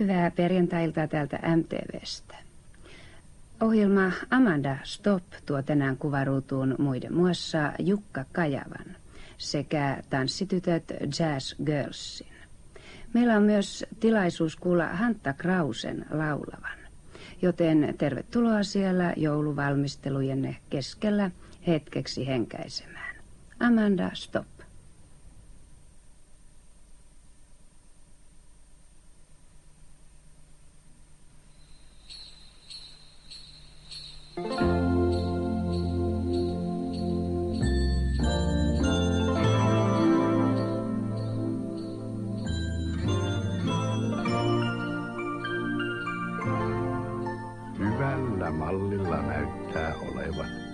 Hyvää perjantailta täältä MTVstä. Ohjelma Amanda Stop tuo tänään kuvaruutuun muiden muassa Jukka Kajavan sekä tanssitytöt Jazz Girlsin. Meillä on myös tilaisuus kuulla Hantta Krausen laulavan, joten tervetuloa siellä jouluvalmistelujenne keskellä hetkeksi henkäisemään. Amanda Stop. Hyvällä mallilla näyttää olevan.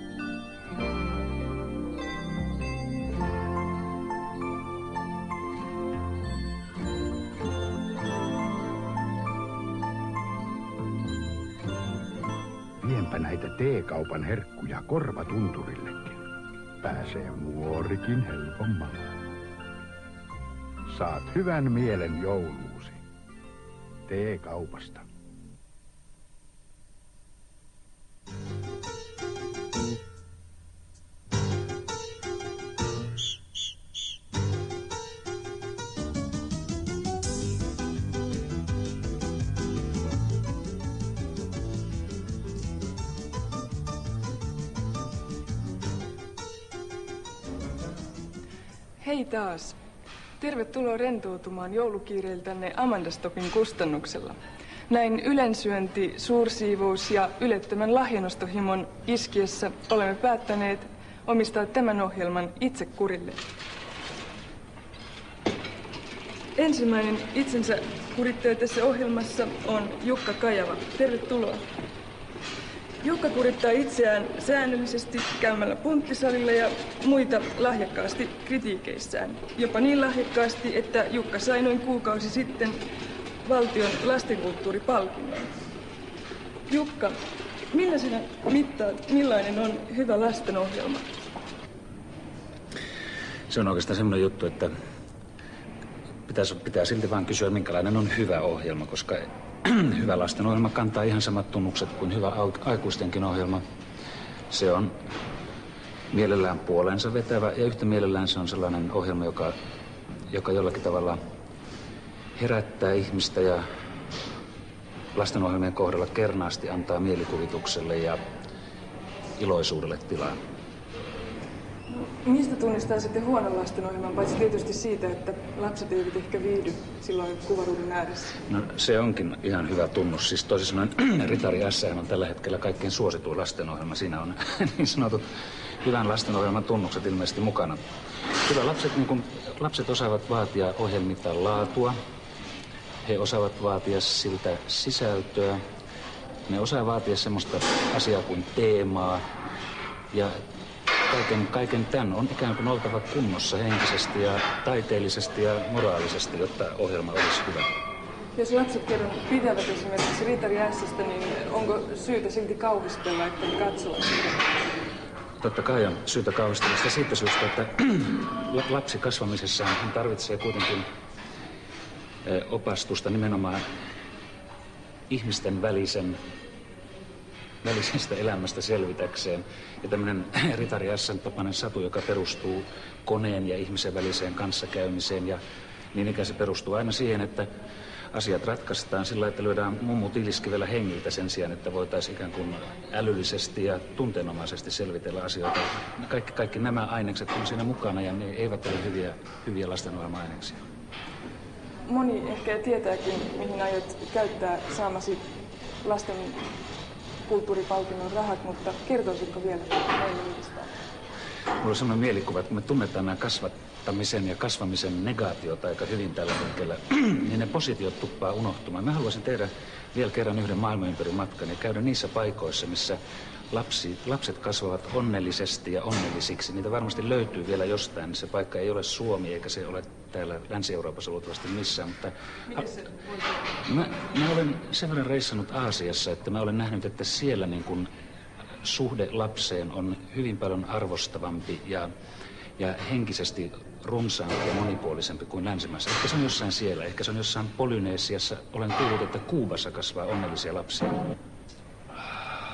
Näitä teekaupan herkkuja korvatunturillekin. Pääsee muorikin helpommalla. Saat hyvän mielen jouluusi. Teekaupasta. Hei taas. Tervetuloa rentoutumaan joulukiireiltänne Amandastopin kustannuksella. Näin ylensyönti, suursiivous ja ylettömän lahjanostohimon iskiessä olemme päättäneet omistaa tämän ohjelman itse kurille. Ensimmäinen itsensä kurittaja tässä ohjelmassa on Jukka Kajava. Tervetuloa. Jukka kurittaa itseään säännöllisesti käymällä punttisalilla ja muita lahjakkaasti kritiikeissään. Jopa niin lahjakkaasti, että Jukka sai noin kuukausi sitten valtion lastenkulttuuripalkinnon. Jukka, millä sinä mittaat, millainen on hyvä lastenohjelma? Se on oikeastaan semmoinen juttu, että pitää, pitää silti vaan kysyä, minkälainen on hyvä ohjelma, koska hyvä lastenohjelma kantaa ihan samat tunnukset kuin hyvä aikuistenkin ohjelma. Se on mielellään puolensa vetävä ja yhtä mielellään se on sellainen ohjelma, joka, joka jollakin tavalla herättää ihmistä ja lastenohjelmien kohdalla kernaasti antaa mielikuvitukselle ja iloisuudelle tilaa. Mistä tunnistaa sitten huonon lastenohjelman, paitsi tietysti siitä, että lapset eivät ehkä viihdy silloin kuvaruudun ääressä? No se onkin ihan hyvä tunnus. Siis toisin sanoen Ritari S on tällä hetkellä kaikkein suosituin lastenohjelma. Siinä on niin sanotut hyvän lastenohjelman tunnukset ilmeisesti mukana. Kyllä lapset, niin kun, lapset osaavat vaatia ohjelmilta laatua. He osaavat vaatia siltä sisältöä. Ne osaa vaatia semmoista asiaa kuin teemaa. Ja kaiken, kaiken tämän on ikään kuin oltava kunnossa henkisesti ja taiteellisesti ja moraalisesti, jotta ohjelma olisi hyvä. Jos lapset kerran pitävät esimerkiksi Ritari Ässästä, niin onko syytä silti kauhistella, että ne katsovat sitä? Totta kai on syytä kauhistella sitä siitä syystä, että lapsi kasvamisessaan hän tarvitsee kuitenkin opastusta nimenomaan ihmisten välisen välisestä elämästä selvitäkseen. Ja tämmöinen Ritari S. tapainen satu, joka perustuu koneen ja ihmisen väliseen kanssakäymiseen ja niin ikään se perustuu aina siihen, että asiat ratkaistaan sillä, että lyödään mummu tiliskivellä hengiltä sen sijaan, että voitaisiin ikään kuin älyllisesti ja tunteenomaisesti selvitellä asioita. Kaikki, kaikki nämä ainekset on siinä mukana ja ne eivät ole hyviä, hyviä lastenohjelma-aineksia. Moni ehkä tietääkin, mihin aiot käyttää saamasi lasten kulttuuripalkinnon rahat, mutta kertoisitko vielä meille niistä? Mulla on sellainen mielikuva, että kun me tunnetaan nämä kasvattamisen ja kasvamisen negaatiota aika hyvin tällä hetkellä, niin ne positiot tuppaa unohtumaan. Mä haluaisin tehdä vielä kerran yhden maailman ympäri matkan ja käydä niissä paikoissa, missä lapsi, lapset kasvavat onnellisesti ja onnellisiksi. Niitä varmasti löytyy vielä jostain. Se paikka ei ole Suomi eikä se ole täällä Länsi-Euroopassa luultavasti missään. Mutta mä, mä olen sen verran reissannut Aasiassa, että mä olen nähnyt, että siellä niin kuin suhde lapseen on hyvin paljon arvostavampi ja ja henkisesti runsaampi ja monipuolisempi kuin länsimaissa. Ehkä se on jossain siellä, ehkä se on jossain Polyneesiassa. Olen kuullut, että Kuubassa kasvaa onnellisia lapsia.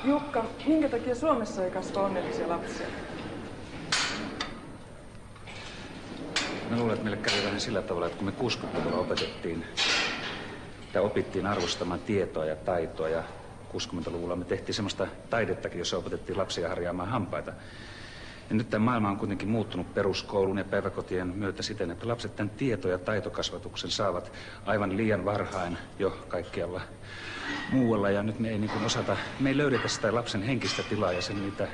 Jukka, minkä takia Suomessa ei kasva onnellisia lapsia? Mä luulen, että meille kävi vähän sillä tavalla, että kun me 60-luvulla opetettiin tai opittiin arvostamaan tietoa ja taitoa ja 60-luvulla me tehtiin semmoista taidettakin, jossa opetettiin lapsia harjaamaan hampaita. Ja nyt tämä maailma on kuitenkin muuttunut peruskoulun ja päiväkotien myötä siten, että lapset tämän tieto- ja taitokasvatuksen saavat aivan liian varhain jo kaikkialla muualla. Ja nyt me ei niin kuin osata, me ei löydetä sitä lapsen henkistä tilaa ja sen niitä,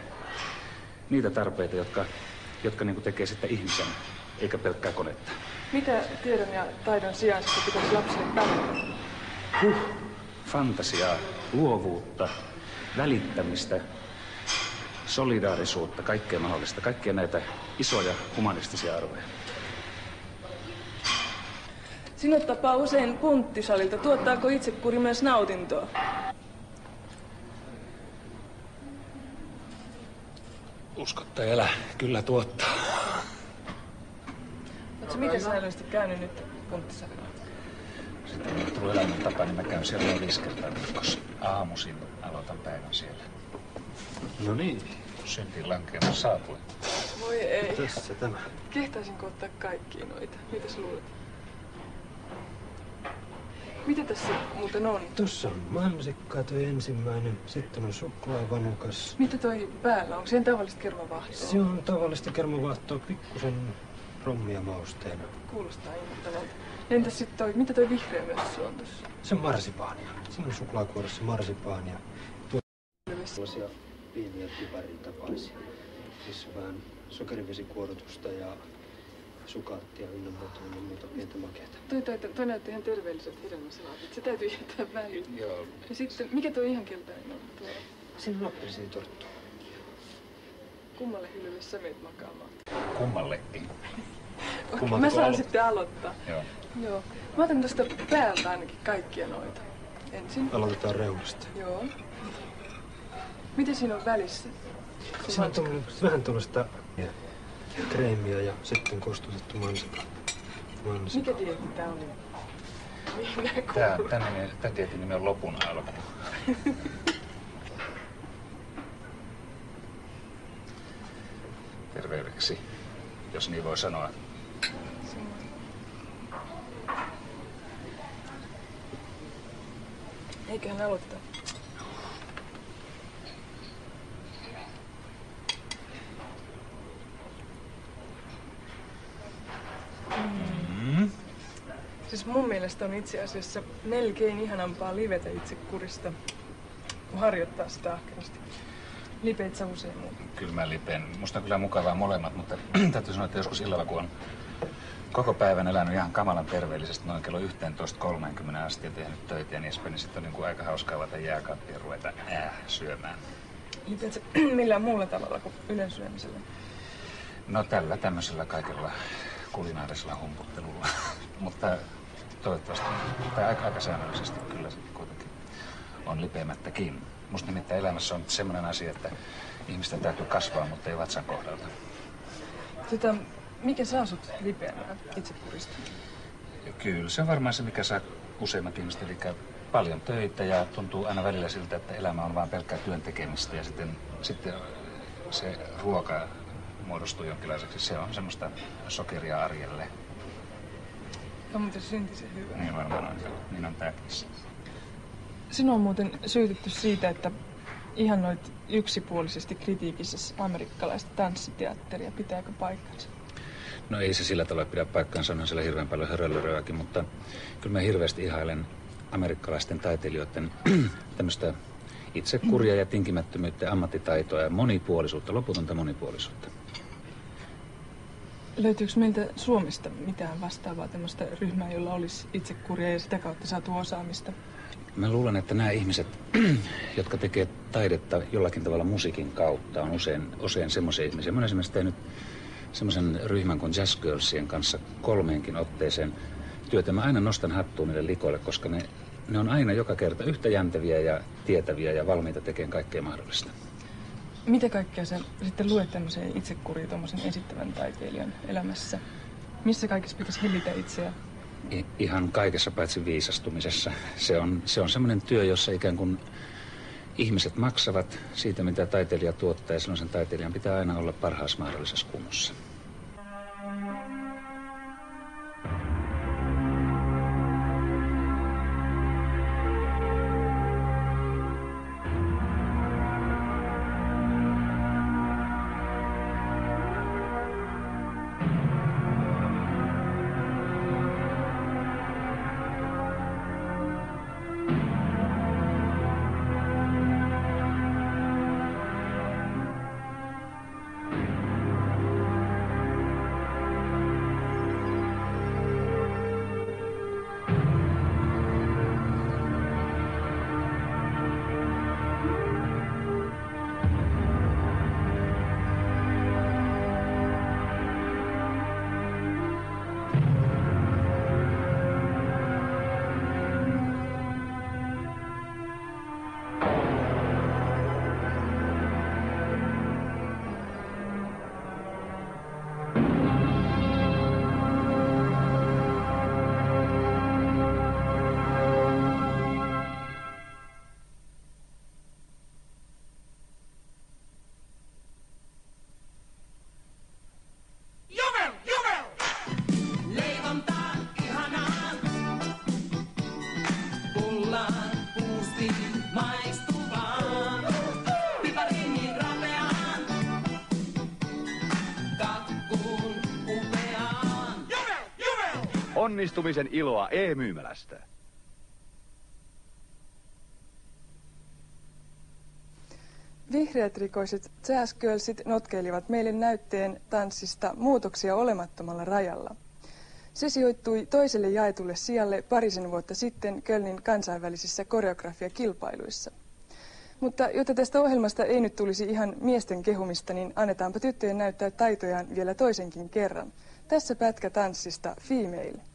niitä tarpeita, jotka, jotka niin kuin tekee sitten ihmisen, eikä pelkkää konetta. Mitä tiedon ja taidon sijaan sitten pitäisi lapsille tarjota? Huh. Fantasiaa, luovuutta, välittämistä, solidaarisuutta, kaikkea mahdollista, kaikkia näitä isoja humanistisia arvoja. Sinut tapaa usein punttisalilta. Tuottaako itsekuri myös nautintoa? Usko tai elä, kyllä tuottaa. Oletko miten säännöllisesti käynyt nyt punttisalilla? Sitten kun tulee elämän tapa, niin mä käyn siellä noin viisi kertaa viikossa. Aamuisin aloitan päivän siellä. No niin, Syntiin lankeema saapui. Voi ei. tässä tämä. Kehtaisinko ottaa kaikkia noita? Mitä sä luulet? Mitä tässä muuten on? Tuossa on mansikkaa toi ensimmäinen, sitten on suklaavanukas. Mitä toi päällä on? Onko siihen tavallista kermavahtoa? Se on tavallista kermavaahtoa pikkusen rommia mausteena. Kuulostaa innoittavalta. Entäs sitten toi, mitä toi vihreä myös on tossa? Se on marsipaania. Siinä on suklaakuoressa marsipaania. Tuo sellaisia pieniä piparin tapaisia. Missä on vähän sokerivesikuorotusta ja sukaattia ynnä muuta ynnä muuta pientä makeata. Toi, toi, toi, toi näytti ihan terveelliset hedelmäsalaatit. Se täytyy jättää väliin. Joo. Ja sitten, mikä tuo ihan keltainen on tuo? Siinä on appelsiinitorttu. Kummalle hyllylle sä meet makaamaan? Kummallekin. Okei, Kummalta mä saan aloittaa? sitten aloittaa. Joo. Joo. Mä otan tästä päältä ainakin kaikkia noita. Ensin. Aloitetaan reunasta. Joo. Mitä siinä on välissä? Se on tommonen, vähän tuollaista kreemiä ja sitten kostutettu mansikka. mansikka. Mikä dieetti tää nää Tää, tän, nimi, tän tietin nimi on lopun alku. Terveydeksi, jos niin voi sanoa. Eiköhän aloittaa. Mm. Siis mun mielestä on itse asiassa melkein ihanampaa livetä itse kurista, kun harjoittaa sitä ahkerasti. Lipeet sä usein muuta. Kyllä mä lipen. Musta on kyllä mukavaa molemmat, mutta täytyy sanoa, että joskus illalla, kun on koko päivän elänyt ihan kamalan terveellisesti noin kello 11.30 asti ja tehnyt töitä ja niin edespäin, niin sitten on niin kuin aika hauskaa avata jääkaappi ja ruveta äh, syömään. Lipeet sä millään muulla tavalla kuin ylensyömisellä. No tällä tämmöisellä kaikella kulinaarisella humputtelulla. Mutta toivottavasti, tai aika, aika säännöllisesti kyllä se kuitenkin on lipeämättäkin. Musta nimittäin elämässä on semmoinen asia, että ihmisten täytyy kasvaa, mutta ei vatsan kohdalta. Tota, mikä saa sut lipeämään itse kurista? Ja kyllä se on varmaan se, mikä saa useimmat ihmiset, eli paljon töitä ja tuntuu aina välillä siltä, että elämä on vain pelkkää työn tekemistä ja sitten, sitten se ruoka muodostuu jonkinlaiseksi. Se on semmoista sokeria arjelle. On muuten syntisen hyvä. Niin varmaan on. Niin on tääkin. Sinua on muuten syytetty siitä, että ihannoit yksipuolisesti kritiikissä amerikkalaista tanssiteatteria. Pitääkö paikkansa? No ei se sillä tavalla pidä paikkaansa, onhan siellä hirveän paljon hörölöröäkin, mutta kyllä mä hirveästi ihailen amerikkalaisten taiteilijoiden tämmöistä itsekuria ja tinkimättömyyttä, ammattitaitoa ja monipuolisuutta, loputonta monipuolisuutta. Löytyykö meiltä Suomesta mitään vastaavaa tämmöistä ryhmää, jolla olisi itsekuria ja sitä kautta saatu osaamista? Mä luulen, että nämä ihmiset, jotka tekee taidetta jollakin tavalla musiikin kautta, on usein, usein semmoisia ihmisiä. Mä olen esimerkiksi tehnyt semmoisen ryhmän kuin Jazz Girlsien kanssa kolmeenkin otteeseen työtä. Mä aina nostan hattuun niille likoille, koska ne, ne on aina joka kerta yhtä jänteviä ja tietäviä ja valmiita tekemään kaikkea mahdollista. Mitä kaikkea sä sitten luet tämmöiseen itsekuriin tuommoisen esittävän taiteilijan elämässä? Missä kaikessa pitäisi hellitä itseä? I, ihan kaikessa paitsi viisastumisessa. Se on, se on semmoinen työ, jossa ikään kuin ihmiset maksavat siitä, mitä taiteilija tuottaa, ja silloin sen taiteilijan pitää aina olla parhaassa mahdollisessa kunnossa. Onnistumisen iloa e-myymälästä. Vihreät rikoiset jazzgirlsit notkeilivat meille näytteen tanssista muutoksia olemattomalla rajalla. Se sijoittui toiselle jaetulle sijalle parisen vuotta sitten Kölnin kansainvälisissä koreografiakilpailuissa. Mutta jotta tästä ohjelmasta ei nyt tulisi ihan miesten kehumista, niin annetaanpa tyttöjen näyttää taitojaan vielä toisenkin kerran. Tässä pätkä tanssista Female.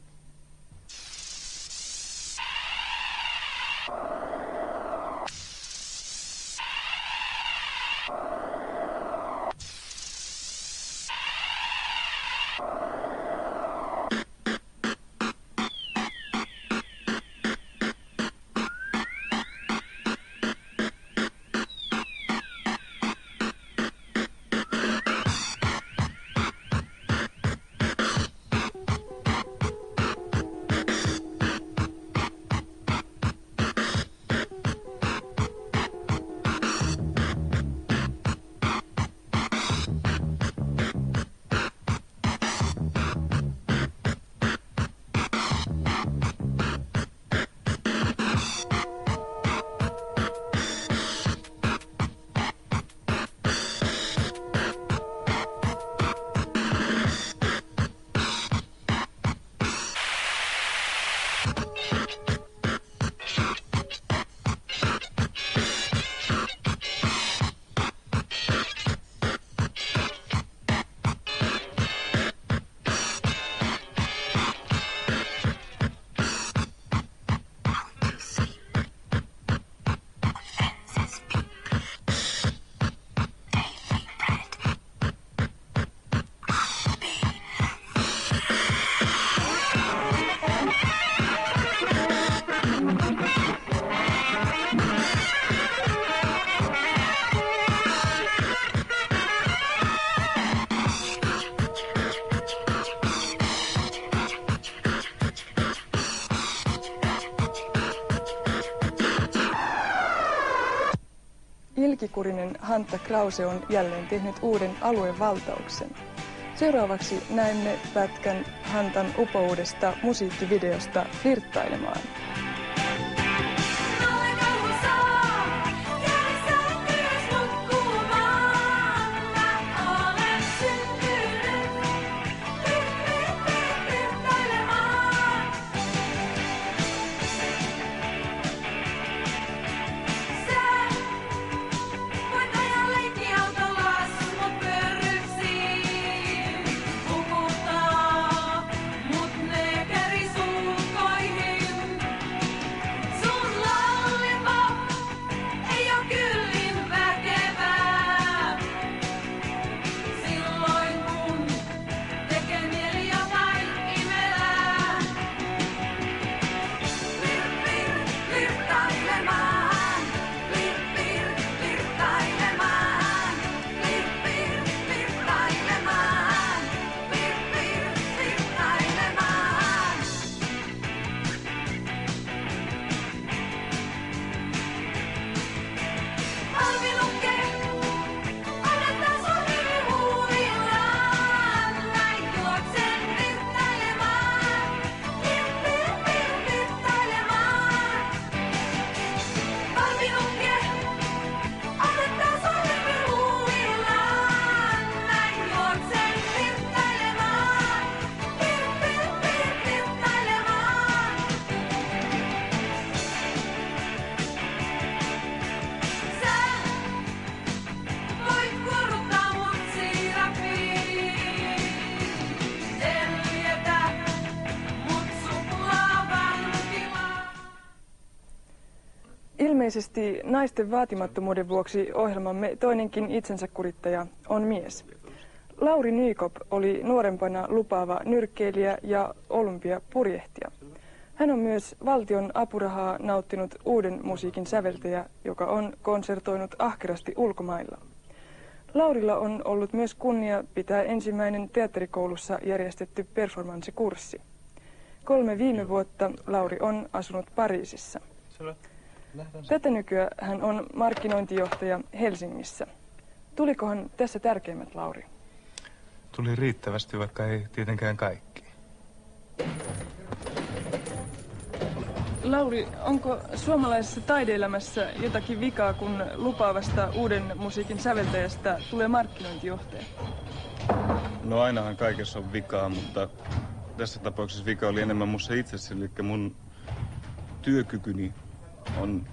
Ilkikurinen Hantta Krause on jälleen tehnyt uuden aluevaltauksen. Seuraavaksi näemme pätkän Hantan upoudesta musiikkivideosta Flirttailemaan. Ilmeisesti naisten vaatimattomuuden vuoksi ohjelmamme toinenkin itsensä kurittaja on mies. Lauri Nykop oli nuorempana lupaava nyrkkeilijä ja olympiapurjehtija. Hän on myös valtion apurahaa nauttinut uuden musiikin säveltäjä, joka on konsertoinut ahkerasti ulkomailla. Laurilla on ollut myös kunnia pitää ensimmäinen teatterikoulussa järjestetty performanssikurssi. Kolme viime vuotta Lauri on asunut Pariisissa. Tätä nykyään hän on markkinointijohtaja Helsingissä. Tulikohan tässä tärkeimmät, Lauri? Tuli riittävästi, vaikka ei tietenkään kaikki. Lauri, onko suomalaisessa taideelämässä jotakin vikaa, kun lupaavasta uuden musiikin säveltäjästä tulee markkinointijohtaja? No ainahan kaikessa on vikaa, mutta tässä tapauksessa vika oli enemmän mussa itsessä, eli mun työkykyni on,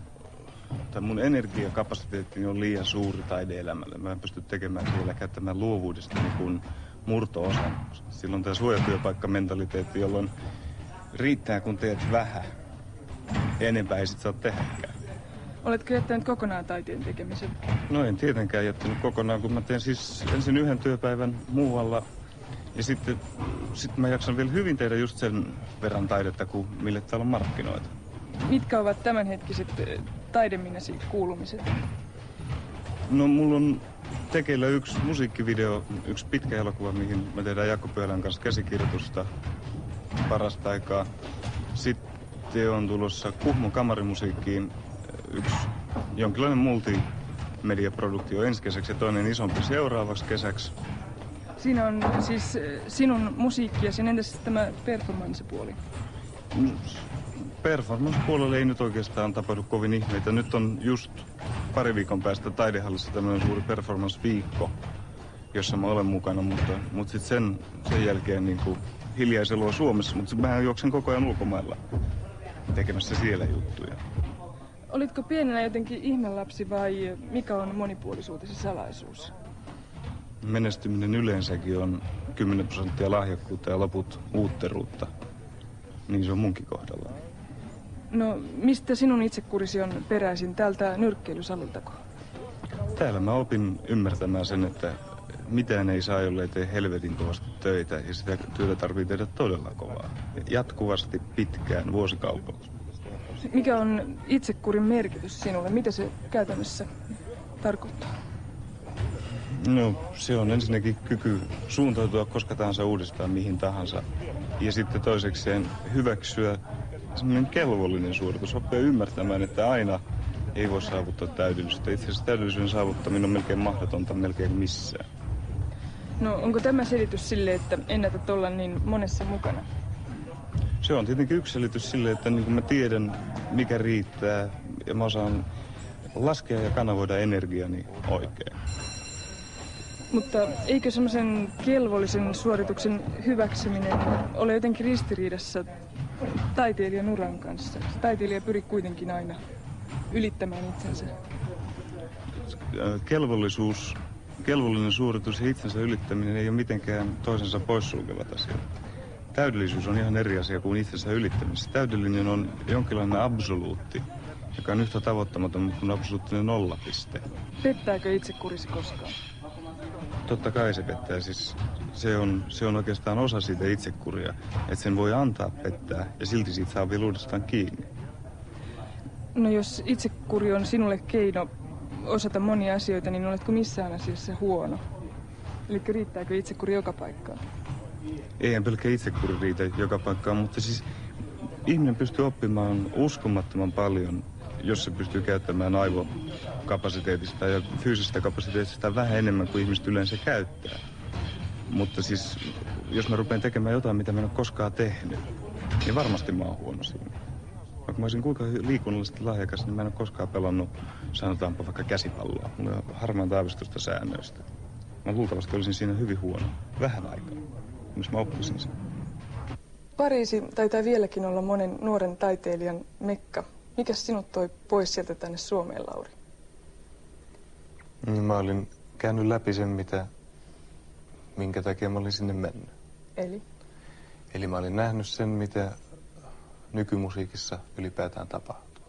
tai mun energiakapasiteettini on liian suuri taideelämälle. Mä en pysty tekemään siellä käyttämään luovuudesta niin kuin murto-osan. Silloin tämä suojatyöpaikkamentaliteetti, jolloin riittää kun teet vähän. Enempää ei sit saa tehdäkään. Oletko jättänyt kokonaan taiteen tekemisen? No en tietenkään jättänyt kokonaan, kun mä teen siis ensin yhden työpäivän muualla. Ja sitten sit mä jaksan vielä hyvin tehdä just sen verran taidetta, kuin mille täällä on markkinoita. Mitkä ovat tämänhetkiset eh, taideminäsi kuulumiset? No mulla on tekeillä yksi musiikkivideo, yksi pitkä elokuva, mihin me tehdään Jaakko Pyölän kanssa käsikirjoitusta parasta aikaa. Sitten on tulossa Kuhmon kamarimusiikkiin yksi jonkinlainen multimediaproduktio ensi kesäksi ja toinen isompi seuraavaksi kesäksi. Siinä on siis eh, sinun musiikki ja sen entäs tämä performanssipuoli? Performance-puolella ei nyt oikeastaan tapahdu kovin ihmeitä. Nyt on just pari viikon päästä taidehallissa tämmöinen suuri performance-viikko, jossa mä olen mukana, mutta, mutta sitten sen, sen jälkeen niin kuin hiljaiselua Suomessa, mutta mä juoksen koko ajan ulkomailla tekemässä siellä juttuja. Olitko pienenä jotenkin ihmelapsi vai mikä on monipuolisuutesi salaisuus? Menestyminen yleensäkin on 10 prosenttia lahjakkuutta ja loput uutteruutta. Niin se on munkin kohdalla. No, mistä sinun itsekurisi on peräisin tältä nyrkkeilysaliltako? Täällä mä opin ymmärtämään sen, että mitään ei saa, jollei tee helvetin kovasti töitä ja sitä työtä tarvii tehdä todella kovaa. Jatkuvasti pitkään vuosikaupalla. Mikä on itsekurin merkitys sinulle? Mitä se käytännössä tarkoittaa? No, se on ensinnäkin kyky suuntautua koska tahansa uudestaan mihin tahansa. Ja sitten toisekseen hyväksyä semmoinen kelvollinen suoritus, oppia ymmärtämään, että aina ei voi saavuttaa täydellisyyttä. Itse asiassa täydellisyyden saavuttaminen on melkein mahdotonta melkein missään. No onko tämä selitys sille, että ennätät olla niin monessa mukana? Se on tietenkin yksi selitys sille, että niin kuin mä tiedän, mikä riittää ja mä osaan laskea ja kanavoida energiani oikein. Mutta eikö semmoisen kelvollisen suorituksen hyväksyminen ole jotenkin ristiriidassa taiteilijan uran kanssa? Taiteilija pyri kuitenkin aina ylittämään itsensä. Kelvollisuus, kelvollinen suoritus ja itsensä ylittäminen ei ole mitenkään toisensa poissulkevat asiat. Täydellisyys on ihan eri asia kuin itsensä ylittämistä. Täydellinen on jonkinlainen absoluutti, joka on yhtä tavoittamaton kuin absoluuttinen nollapiste. Pettääkö itse kurisi koskaan? Totta kai se pettää. Siis se, on, se on oikeastaan osa siitä itsekuria, että sen voi antaa pettää ja silti siitä saa vielä uudestaan kiinni. No jos itsekuri on sinulle keino osata monia asioita, niin oletko missään asiassa huono? Eli riittääkö itsekuri joka paikkaan? Eihän pelkkä itsekuri riitä joka paikkaan, mutta siis ihminen pystyy oppimaan uskomattoman paljon, jos se pystyy käyttämään aivokapasiteetista ja fyysisestä kapasiteetista vähän enemmän kuin ihmiset yleensä käyttää. Mutta siis, jos mä rupean tekemään jotain, mitä mä en ole koskaan tehnyt, niin varmasti mä oon huono siinä. Vaikka mä olisin kuinka liikunnallisesti lahjakas, niin mä en ole koskaan pelannut, sanotaanpa vaikka käsipalloa. Mulla on harmaan taavistusta säännöistä. Mä luultavasti olisin siinä hyvin huono. Vähän aikaa, kunnes mä oppisin sen. Pariisi taitaa vieläkin olla monen nuoren taiteilijan mekka. Mikä sinut toi pois sieltä tänne Suomeen, Lauri? Niin mä olin käynyt läpi sen, mitä, minkä takia mä olin sinne mennyt. Eli? Eli mä olin nähnyt sen, mitä nykymusiikissa ylipäätään tapahtuu.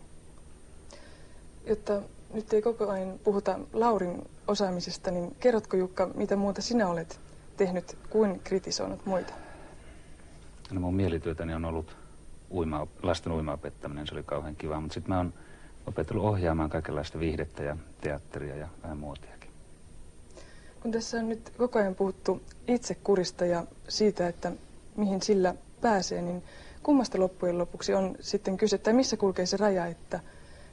Jotta nyt ei koko ajan puhuta Laurin osaamisesta, niin kerrotko Jukka, mitä muuta sinä olet tehnyt kuin kritisoinut muita? No mun mielityötäni on ollut uima, lasten uimaopettaminen, se oli kauhean kiva, mutta sitten mä oon opetellut ohjaamaan kaikenlaista viihdettä ja teatteria ja vähän muotiakin. Kun tässä on nyt koko ajan puhuttu itsekurista ja siitä, että mihin sillä pääsee, niin kummasta loppujen lopuksi on sitten kyse, tai missä kulkee se raja, että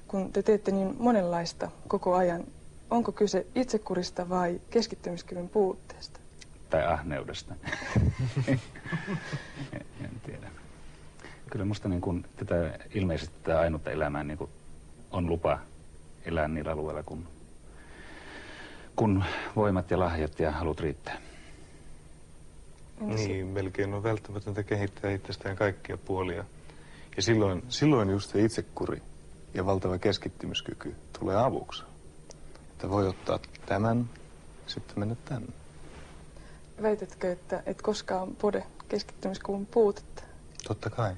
kun te teette niin monenlaista koko ajan, onko kyse itsekurista vai keskittymiskyvyn puutteesta? Tai ahneudesta. en, en tiedä. Kyllä musta niin kun, tätä, ilmeisesti tätä ainutta elämää niin kun on lupa elää niillä alueilla, kun, kun voimat ja lahjat ja halut riittää. Niin, melkein on välttämätöntä kehittää itsestään kaikkia puolia. Ja silloin, silloin just se itsekuri ja valtava keskittymiskyky tulee avuksi. Että voi ottaa tämän, sitten mennä tänne. Väitätkö, että et koskaan pode keskittymiskyvyn puutetta? Totta kai.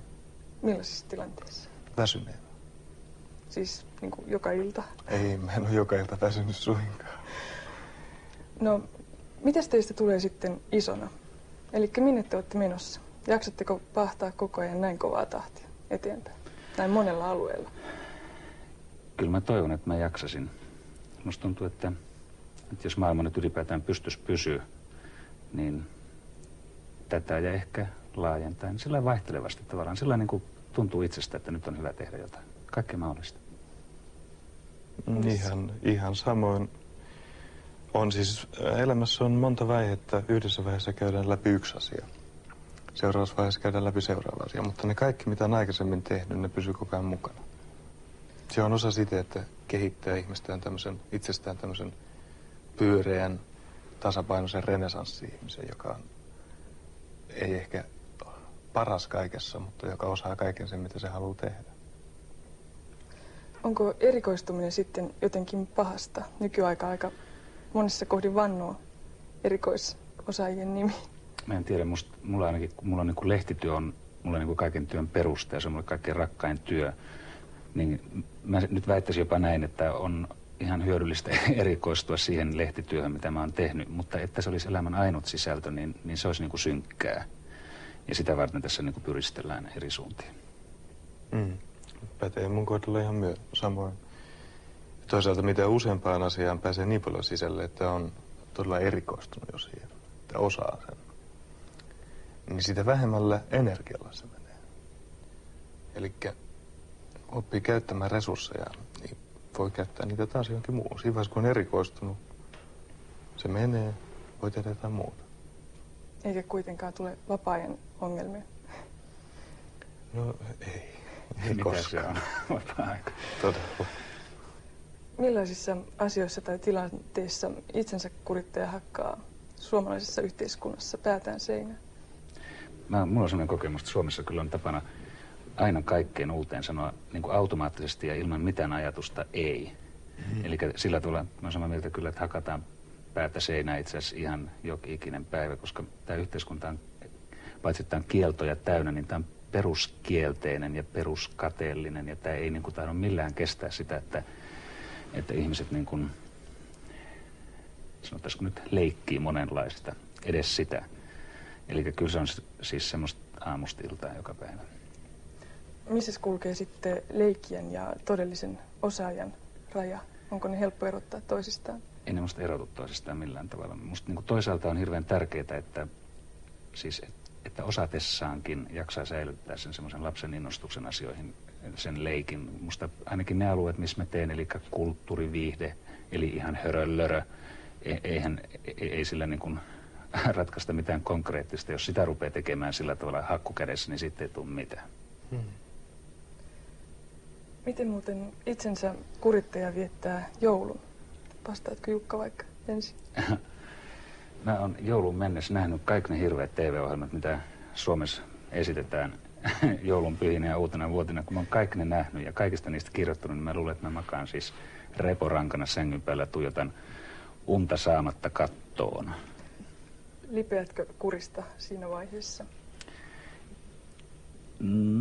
Millaisissa tilanteissa? Väsyneenä. Siis niin kuin joka ilta? Ei, mä en ole joka ilta väsynyt suinkaan. No, mitäs teistä tulee sitten isona? Eli minne te olette menossa? Jaksatteko pahtaa koko ajan näin kovaa tahtia eteenpäin? Näin monella alueella? Kyllä mä toivon, että mä jaksasin. Musta tuntuu, että, että jos maailma nyt ylipäätään pystyisi pysyä, niin tätä ja ehkä laajentaa, niin sillä vaihtelevasti tavallaan. Sillä niin kuin tuntuu itsestä, että nyt on hyvä tehdä jotain. Kaikkea mahdollista. Ihan, ihan samoin. On siis, elämässä on monta vaihetta. Yhdessä vaiheessa käydään läpi yksi asia. Seuraavassa vaiheessa käydään läpi seuraava asia. Mutta ne kaikki, mitä on aikaisemmin tehnyt, ne pysyy koko ajan mukana. Se on osa sitä, että kehittää ihmistään tämmöisen, itsestään tämmöisen pyöreän, tasapainoisen renesanssi-ihmisen, joka on, ei ehkä paras kaikessa, mutta joka osaa kaiken sen, mitä se haluaa tehdä. Onko erikoistuminen sitten jotenkin pahasta? Nykyaika aika monissa kohdin vannoo erikoisosaajien nimi. Mä en tiedä, musta, mulla ainakin, mulla on niin kuin lehtityö on mulla niin kuin kaiken työn peruste ja se on mulle kaikkein rakkain työ. Niin mä nyt väittäisin jopa näin, että on ihan hyödyllistä erikoistua siihen lehtityöhön, mitä mä oon tehnyt, mutta että se olisi elämän ainut sisältö, niin, niin se olisi niin kuin synkkää. Ja sitä varten tässä niin kuin pyristellään eri suuntiin. Mm. Pätee mun kohdalla ihan myö samoin. Toisaalta mitä useampaan asiaan pääsee niin paljon sisälle, että on todella erikoistunut jo siihen, että osaa sen, niin sitä vähemmällä energialla se menee. Eli oppii käyttämään resursseja, niin voi käyttää niitä taas johonkin muuhun. Siinä vaiheessa, kun on erikoistunut, se menee, voi tehdä jotain muuta. Eikä kuitenkaan tule vapaa-ajan ongelmia. No ei. Ei Mitä koskaan. se on? Vapaa-aika. Todella. Millaisissa asioissa tai tilanteissa itsensä kurittaja hakkaa suomalaisessa yhteiskunnassa päätään seinään? Mä, mulla on sellainen kokemus, että Suomessa kyllä on tapana aina kaikkeen uuteen sanoa niin kuin automaattisesti ja ilman mitään ajatusta ei. Mm. Eli sillä tavalla mä olen samaa mieltä kyllä, että hakataan päätä seinää itse asiassa ihan jokin ikinen päivä, koska tämä yhteiskunta on, paitsi että tämä on kieltoja täynnä, niin tämä on peruskielteinen ja peruskateellinen ja tämä ei niin kuin, tahdo millään kestää sitä, että, että ihmiset niin kuin, sanottaisiko nyt leikkii monenlaista, edes sitä. Eli kyllä se on siis semmoista aamusta iltaan joka päivä. Missä kulkee sitten leikkien ja todellisen osaajan raja? Onko ne helppo erottaa toisistaan? Ei ne musta erotu toisistaan millään tavalla. Musta niin toisaalta on hirveän tärkeää, että, siis, että osatessaankin jaksaa säilyttää sen semmoisen lapsen innostuksen asioihin, sen leikin. Musta ainakin ne alueet, missä mä teen, eli kulttuuriviihde, eli ihan höröllörö, e- eihän, ei, ei sillä niin kuin ratkaista mitään konkreettista. Jos sitä rupeaa tekemään sillä tavalla hakkukädessä, niin sitten ei tule mitään. Hmm. Miten muuten itsensä kurittaja viettää joulun? Vastaatko Jukka vaikka ensin? Mä oon joulun mennessä nähnyt kaikki ne hirveät TV-ohjelmat, mitä Suomessa esitetään joulun pyhinä ja uutena vuotena. Kun mä oon kaikki ne nähnyt ja kaikista niistä kirjoittanut, niin mä luulen, että mä makaan siis reporankana sängyn päällä tuijotan unta saamatta kattoon. Lipeätkö kurista siinä vaiheessa?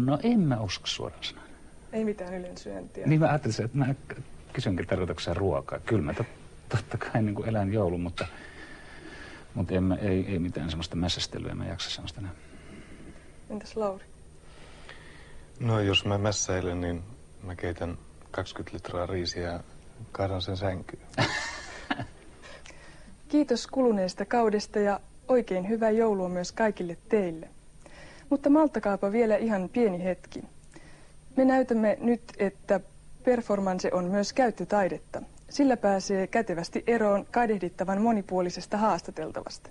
No en mä usko suoraan sanoen. Ei mitään ylensyöntiä. Niin mä ajattelin, että mä kysynkin tarkoituksessa ruokaa. Kyllä mä tot, totta kai niin kuin elän joulun, mutta, mutta ei, ei mitään semmoista mässästelyä, mä jaksa semmoista näin. Entäs Lauri? No jos mä mässäilen, niin mä keitän 20 litraa riisiä ja kaadan sen sänkyyn. Kiitos kuluneesta kaudesta ja oikein hyvää joulua myös kaikille teille. Mutta malttakaapa vielä ihan pieni hetki. Me näytämme nyt, että performance on myös käyttötaidetta. Sillä pääsee kätevästi eroon kadehdittavan monipuolisesta haastateltavasta.